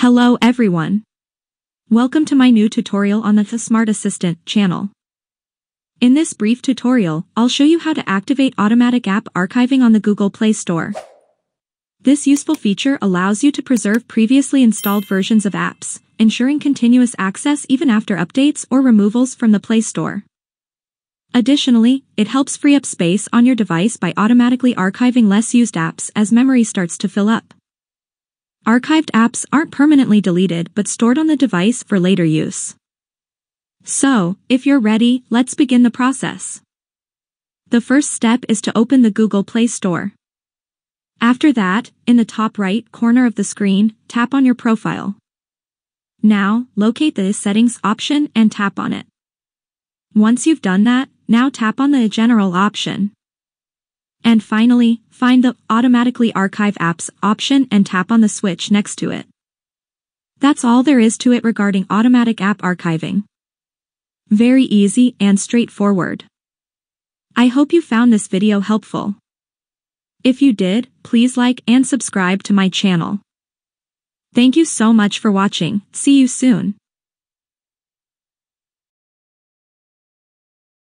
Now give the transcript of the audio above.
Hello everyone. Welcome to my new tutorial on the The Smart Assistant channel. In this brief tutorial, I'll show you how to activate automatic app archiving on the Google Play Store. This useful feature allows you to preserve previously installed versions of apps, ensuring continuous access even after updates or removals from the Play Store. Additionally, it helps free up space on your device by automatically archiving less used apps as memory starts to fill up. Archived apps aren't permanently deleted but stored on the device for later use. So, if you're ready, let's begin the process. The first step is to open the Google Play Store. After that, in the top right corner of the screen, tap on your profile. Now, locate the Settings option and tap on it. Once you've done that, now tap on the General option. And finally, find the Automatically Archive Apps option and tap on the switch next to it. That's all there is to it regarding automatic app archiving. Very easy and straightforward. I hope you found this video helpful. If you did, please like and subscribe to my channel. Thank you so much for watching, see you soon.